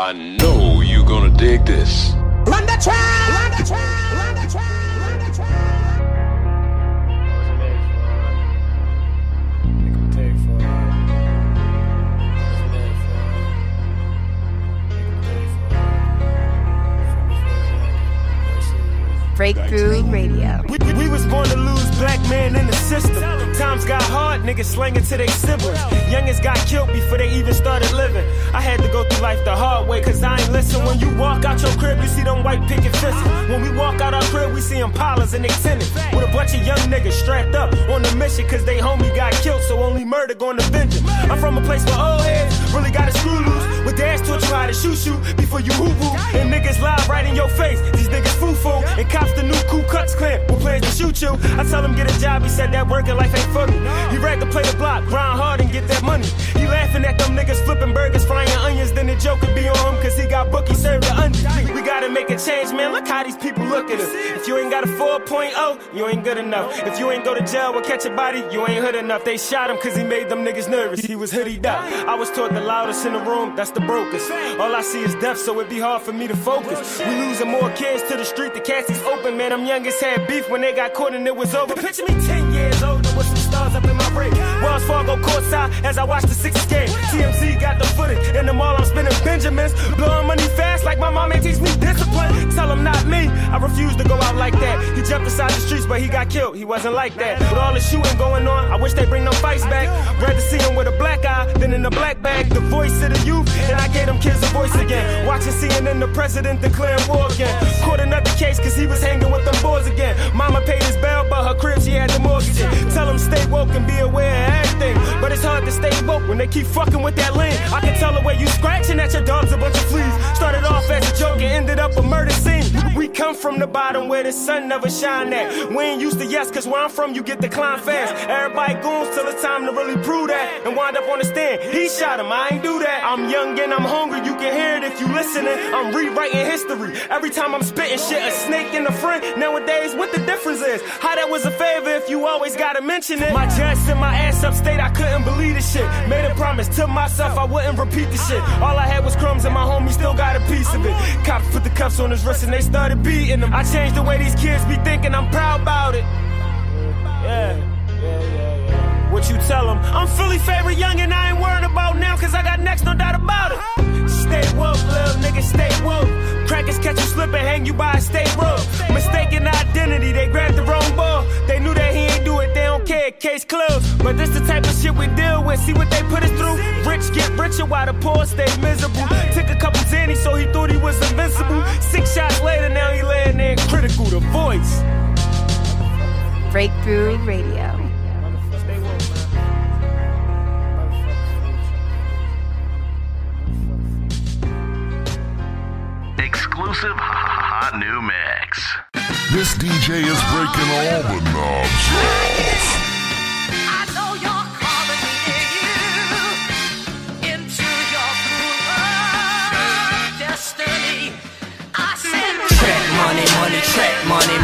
I know you're gonna dig this. Run the track! Run the track! Run the track! Run the track! Breakthrough Radio. We, we was born to lose black man in the system. Times got hard, niggas slanging to their siblings. Youngest got killed before they had to go through life the hard way, cause I ain't listen. When you walk out your crib, you see them white picket fences. When we walk out our crib, we see Impalas and they tenants. With a bunch of young niggas strapped up on the mission, cause they homie got killed, so only murder gonna avenge him. I'm from a place where old heads really got a screw loose. With dads to try to shoot shoot before you hoo hoo. And niggas lie right in your face. These niggas foo foo. And cops the new Ku Klux Klan with plans to shoot you. I tell him get a job, he said that working life ain't for me. Ready to play the block, grind hard make a change, man. Look how these people look at us. If you ain't got a 4.0, you ain't good enough. If you ain't go to jail or catch a body, you ain't hood enough. They shot him cause he made them niggas nervous. He was hoodied up. I was taught the loudest in the room, that's the brokest. All I see is death, so it'd be hard for me to focus. We losing more kids to the street, the Cassie's open, man. Them youngest had beef when they got caught and it was over. Picture me 10 years older with some stars up in my brain. Wells Fargo courtside as I watch the sixth game. TMZ got the footage, and the mall I'm spending Benjamins. Blowing money Tell him not me, I refuse to go out like that. He jumped inside the streets, but he got killed. He wasn't like that. With all the shooting going on, I wish they bring them fights back. Rather see him with a black eye than in a black bag. The voice of the youth, and I gave them kids a voice again. Watching CNN, the president declaring war again. Caught another case, cause he was hanging with them boys again. Mama paid his bail, but her crib, she had the mortgage in. Tell him stay woke and be aware of everything. But it's hard to stay woke when they keep fucking with that lean. I can tell the way you scratching at your dog's a bunch of fleas. Started off as a joke and ended up a murder scene. Come from the bottom where the sun never shine at. We ain't used to yes, cause where I'm from, you get declined fast. Everybody goons till it's time to really prove that. And wind up on the stand. He shot him, I ain't do that. I'm young and I'm hungry, you can hear it if you listening. I'm rewriting history. Every time I'm spitting shit, a snake in the front. Nowadays, what the difference is? How that was a favor if you always gotta mention it. My judge sent my ass upstate, I couldn't believe the shit. Made a promise to myself I wouldn't repeat the shit. All I had was crumbs and my homie still got a piece of it. Cops put the cuffs on his wrist and they started beating him. I changed the way these kids be thinking, I'm proud about it. Yeah, yeah, yeah, yeah. What you tell them? I'm Philly favorite young and I ain't worried about now cause I got next, no doubt about it. Stay woke, little nigga, stay woke. Crackers catch you slipping, hang you by a state road. Mistaken identity, they grabbed the wrong ball. They knew that he ain't do it, they don't care, case closed. But this the type we deal with. See what they put us through? Rich get richer while the poor stay miserable. Took a couple Zanny, so he thought he was invincible. Six shots later, now he laying there critical. The voice. Breakthrough Radio. Exclusive hot new mix. This DJ is breaking all the knobs off.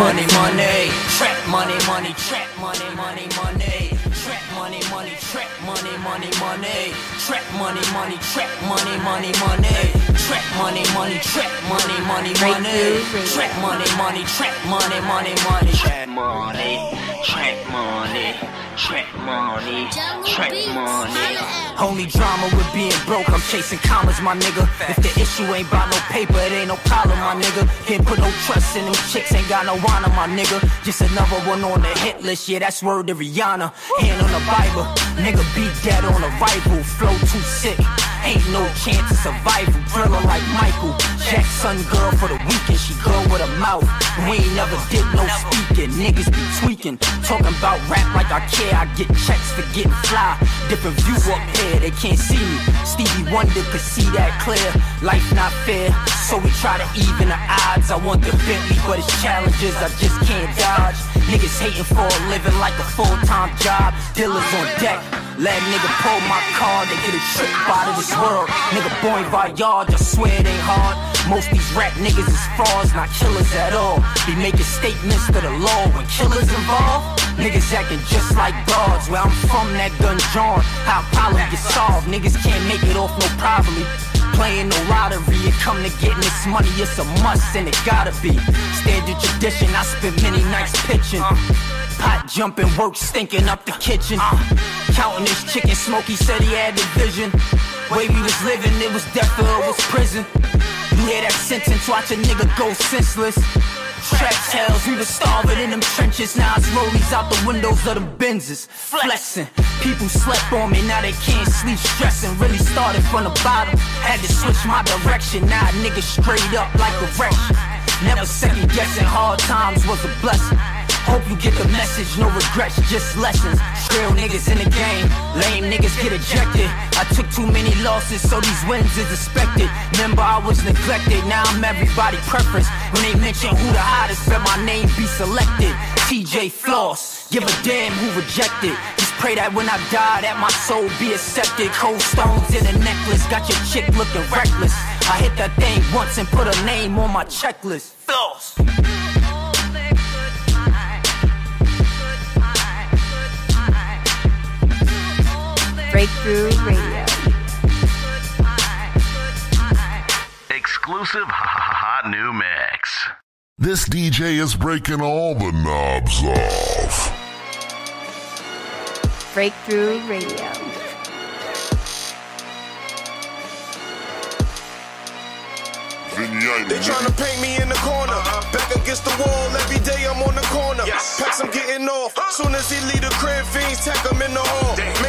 Money, money, money. Track money, money, track money, money, money. Track money, money, track money, money, money. Track money, money, track money, money, money. Track money, money, track money, money, money. Track money, money, track money, money, money. Track money, track money, track money, track money. Only drama with being broke, I'm chasing commas, my nigga. If the issue ain't about no paper, it ain't no problem, my nigga. Can't put no trust in them chicks, ain't got no honor, my nigga. Just another one on the hit list, yeah, that's word to Rihanna. Hand on the Bible, nigga beat that on arrival. Flow too sick, no chance of survival. Driller like Michael, Jackson girl for the weekend, she good with a mouth. We ain't never did no speaking, niggas be tweaking. Talking about rap like I care, I get checks for getting fly. Different view up here, they can't see me. Stevie Wonder could see that clear. Life not fair, so we try to even the odds. I want the Bentley, but it's challenges I just can't dodge. Niggas hating for a living like a full-time job. Dealers on deck. Let nigga pull my car, they get a trip out of this world. Nigga, boy, Voyage, I swear they hard. Most these rap niggas is frauds, not killers at all. Be making statements to the law when killers involved. Niggas acting just like gods. Where I'm from, that gun drawn. How problem get solved. Niggas can't make it off no probably. playing the lottery. It come to getting this money, it's a must, and it gotta be. Standard tradition, I spent many nights pitching. Pot jumping, work stinking up the kitchen. Counting this chicken smoke, he said he had the vision. Way we was living, it was death or it was prison. You hear that sentence, watch a nigga go senseless. Trap tells we was starving in them trenches. Now it's rollies out the windows of them Benzes. Flexing. People slept on me, now they can't sleep stressing. Really started from the bottom. Had to switch my direction. Now a nigga straight up like a wreck. Never second guessing, hard times was a blessing. Hope you get the message, no regrets, just lessons. Real niggas in the game, lame niggas get ejected. I took too many losses, so these wins is expected. Remember, I was neglected, now I'm everybody preference. When they mention who the hottest, bet my name be selected. TJ Floss, give a damn who rejected. Just pray that when I die, that my soul be accepted. Cold stones in a necklace, got your chick looking reckless. I hit that thing once and put a name on my checklist. Floss. Breakthrough Radio. Exclusive hot new mix. This DJ is breaking all the knobs off. Breakthrough Radio. Vinyl, trying to paint me in the corner. Back against the wall, every day I'm on the corner. Packs I'm getting off. Soon as he leave the crib, fiends tack him in the hall. Making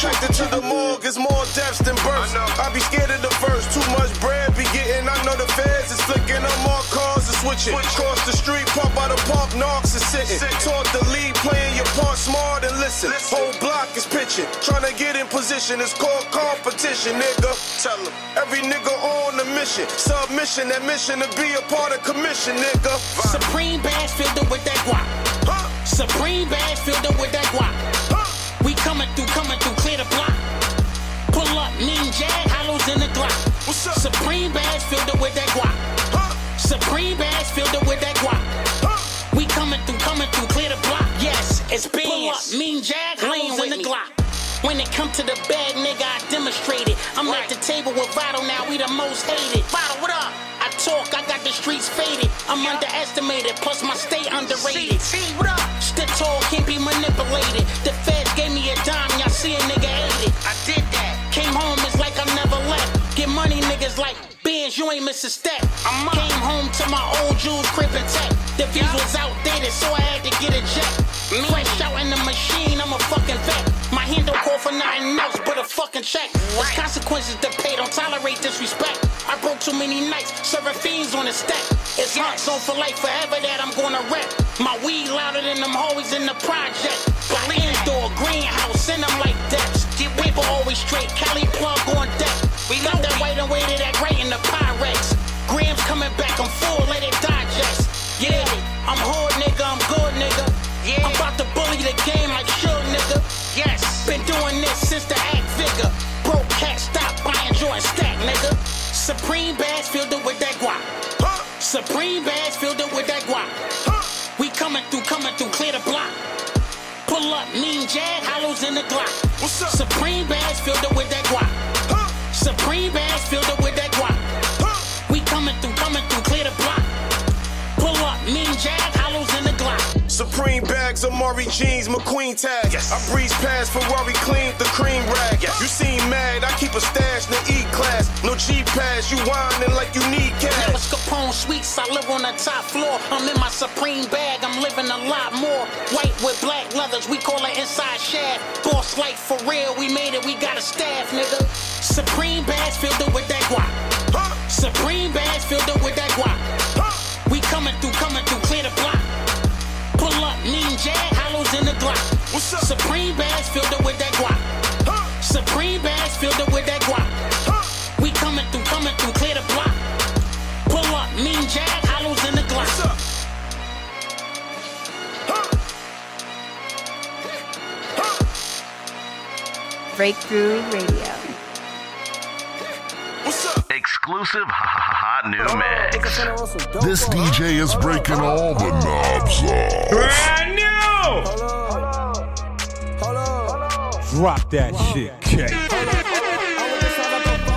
attracted to the morgue. It's more deaths than births. I be scared of the first. Too much bread be getting. I know the feds is flicking. I'm all cars and switching. Cross the street, pop out the park, knocks is sitting. Taught the lead, playing your part smart and listen. Whole block is pitching. Tryna get in position. It's called competition, nigga. Tell 'em. Every nigga on the mission. Submission, that mission to be a part of commission, nigga. Supreme bags filled up with that guap. Huh? Supreme bags filled up with that guap. Huh? Coming through, coming through, clear the block. Pull up, mean jag, hollows in the Glock. What's up? Supreme bags filled up with that guap. Huh? Supreme bags filled up with that guap. Huh? We coming through, coming through, clear the block. Yes, it's Pull Pull up, mean jag, lean hollows in the me. Glock. When it come to the bag, nigga, I demonstrated. I'm at the table with Vital now, we the most hated. Vital, what up? I talk, I got the streets faded. I'm underestimated, plus my stay underrated. C, what up? Stood tall, can't be manipulated. The me a dime, y'all see a nigga ate it. I did that. Came home, it's like I never left. Get money, niggas like Benz, you ain't miss a step. I'm up. Came home to my old Jews crib and tech. The views Yeah. was outdated, so I had to get a jet. Me. Fresh out in the machine, I'm a fucking vet. For nothing else but a fucking check. There's Right. consequences to pay, don't tolerate disrespect. I broke too many nights, serving fiends on the stack. It's hot, so for life forever that I'm gonna rap. My weed louder than them hoes in the project. Berlin door, greenhouse, and I'm like that. Get paper always straight, Cali plug on deck. We got that white and weighted that right in the Pyrex. Grams coming back, I'm full, let it doing this since the act figure. Broke cat, stop buying Jordan stack, nigga. Supreme bags filled up with that guap. Huh? Supreme bags filled up with that guap. Huh? We coming through, coming through, clear the block. Pull up, mean jag, hollows in the Glock. What's up? Supreme bags filled up with that guap. Amiri jeans, McQueen tag. Yes. I breeze past Ferrari clean the cream rag. Yes. You seem mad, I keep a stash in the E class. No G pass, you whining like you need cash. Capone sweets, I live on the top floor. I'm in my supreme bag, I'm living a lot more. White with black leathers, we call it inside shaft. Boss life for real, we made it, we got a staff, nigga. Supreme bags filled up with that guap. Huh? Supreme bags filled up with that guap. Huh? We coming through, What's up? Supreme bags filled up with that guap. Huh? Supreme bags filled up with that guap. Huh? We coming through, coming through, clear the block. Pull up, mean jag, hollows in the What's up? Huh? Huh? Breakthrough Radio. What's up? Exclusive hot new mix. This DJ is breaking all the knobs off. Drop that shit, K.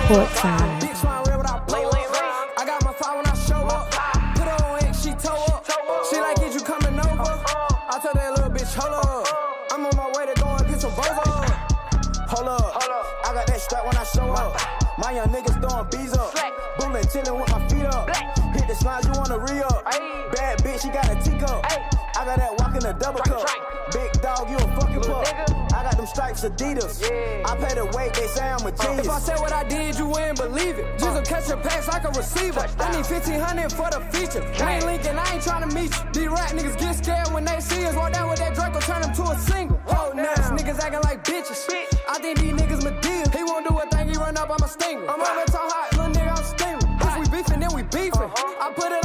Courtside. Bitch, my real when I blow up. I got my fire when I show up. Put on she toe up. She like, is you coming over? I told that little bitch, hold up. I'm on my way to go and get some bozo. Hold up. I got that strap when I show up. My young niggas throwing bees up. With my feet up. Hit the slides, you wanna re up. Bad bitch, she got a teacup. I got that walk in a double cup. Them stripes Adidas. I pay the weight, they say I'm a genius. If I said what I did, you wouldn't believe it. Just a uh. catch a pass like a receiver. I need 1500 for the feature. We ain't linking, I ain't trying to meet you. These rap niggas get scared when they see us. Walk down with that Draco, turn them to a single. Hold nuts, niggas acting like bitches. I think these niggas Madea. He won't do a thing, he run up, I'm a stinger. I'm over so hot, little nigga, I'm steaming. If we beefing, then we beefing. Uh-huh. I put it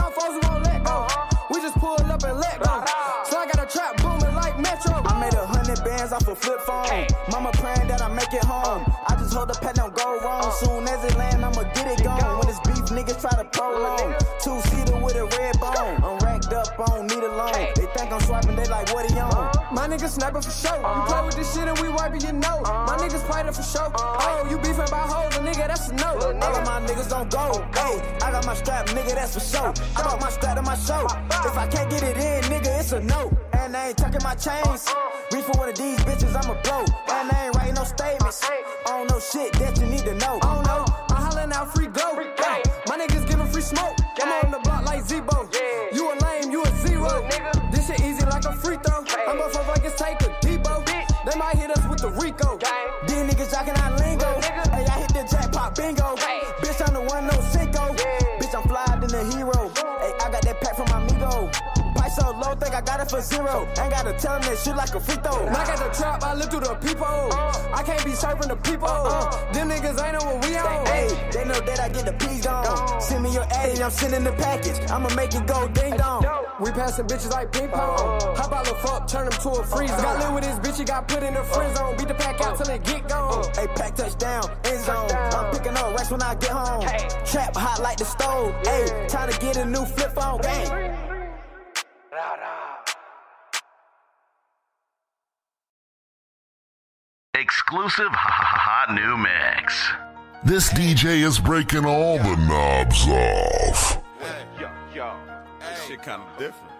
the pet, don't go wrong. Soon as it land, I'ma get it gone. When it's beef, niggas try to prolong. Two seater with a red bone. I'm racked up, on, need a loan. They think I'm swiping, they like, what he on? My niggas snapping for show. You play with this shit and we wiping your nose. My niggas fighting for show. Oh, you beefing about hoes, a nigga, that's a no. All of my niggas don't go. Hey, I got my strap, nigga, that's for show. I bought my strap to my show. If I can't get it in, nigga, it's a no. And I ain't tucking my chains. Reach for one of these bitches, I'ma blow. And I ain't writing no statements. I don't know shit that you need to know. I don't know. I'm hollering out free go. Hey, my niggas giving free smoke. I'm on the block like Zebo. You a lame, you a zero. Nigga. This shit easy like a free throw. I'm up for fucking take a Debo. They might hit us with the Rico. These niggas jocking out lingo. Hey, I hit the jackpot bingo. Think I got it for zero. Ain't gotta tell them that shit like a free throw. I got the trap, I live through the people. I can't be serving the people. Them niggas ain't know what we on. Hey, they know that I get the peas on. Send me your ad and I'm sending the package. I'ma make it go ding dong. We passing bitches like ping pong. Hop out the fuck, turn them to a freeze. Got lit with this bitch, he got put in the friend zone. Beat the pack out till it get gone. Hey, pack touchdown, end zone. I'm picking up racks when I get home. Trap hot like the stove. Hey, time to get a new flip phone. Gang. Exclusive hot new mix. This DJ is breaking all the knobs off. Yo, yo, this Shit kind of different.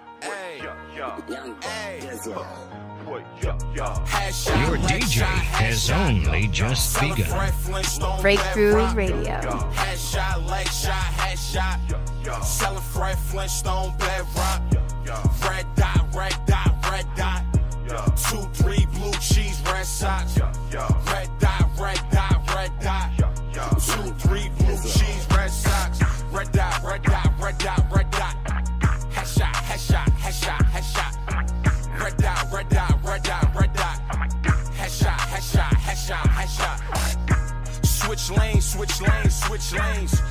Your DJ has only just begun. Breakthrough Radio. Headshot, leg shot, headshot. Selling Fred Flintstone, bedrock. Red dot, red dot, red dot. Two, three, blue cheese, red socks. Switch lanes, switch lanes.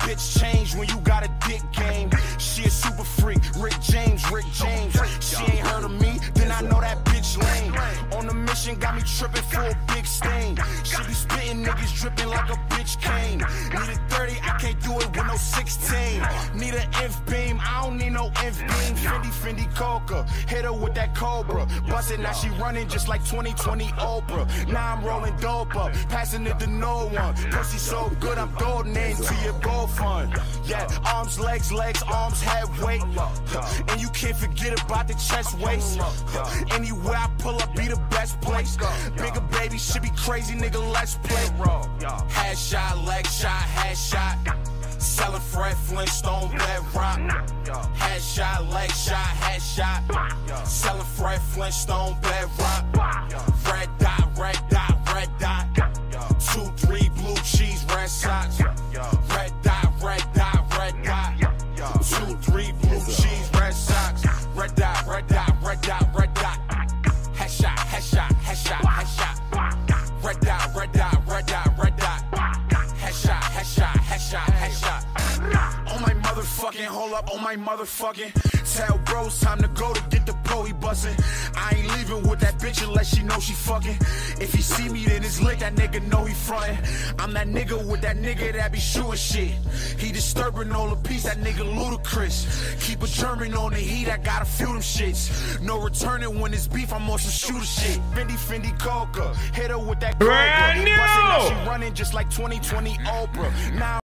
Bitch change when you got a dick game. She a super freak, Rick James, Rick James. She ain't heard of me, then I know that lame. On the mission, got me tripping for a big stain. She be spitting niggas dripping like a bitch cane. Need a 30, I can't do it with no 16. Need an inf beam, I don't need no inf beam. Fendi, Fendi Coca, hit her with that Cobra. Bust it, now she running just like 2020 Oprah. Now I'm rolling dope up, passing it to no one. Pussy so good, I'm golden into your gold fund. Yeah, arms, legs, legs, arms, head, weight. And you can't forget about the chest waist. Anywhere I pull up, be the best place. Bigger baby should be crazy, nigga, let's play. Headshot, leg shot, headshot. Selling Fred Flintstone, bedrock. Headshot, leg shot, headshot. Selling Fred Flintstone, bedrock. Red dot, red dot, red dot. Two, three, blue cheese, red socks. Hold up, on my motherfucking. Tell bros time to go to get the pro he bustin'. I ain't leaving with that bitch unless she know she fucking. If he see me, then it's lit. That nigga know he frontin'. I'm that nigga with that nigga that be shooting shit. He disturbing all the peace. That nigga ludicrous. Keep a German on the heat. I gotta feel them shits. No returning when it's beef. I'm on some shooter shit. Fendi Fendi Coca. Hit her with that Brand Kroger. Bustin' out, new! She running just like 2020 Oprah. Now